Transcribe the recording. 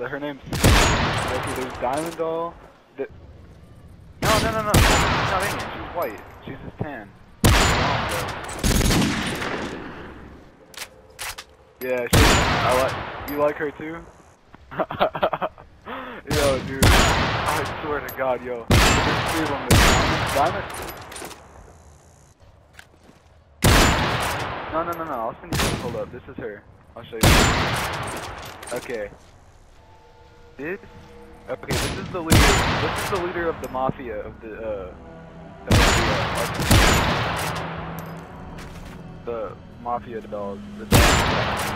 Her name's okay. There's Diamond Doll. The... No, no, no, no. She's not Indian. She's white. She's just tan. Yeah, she. I like. You like her too? yo, dude. I swear to God, yo. There's three of them. Diamond. No, no, no, no. I'll send you. Hold up. This is her. I'll show you. Okay. This? Okay, this is the leader. This is the leader of the mafia of the uh, of the, uh, the mafia dolls. The dolls.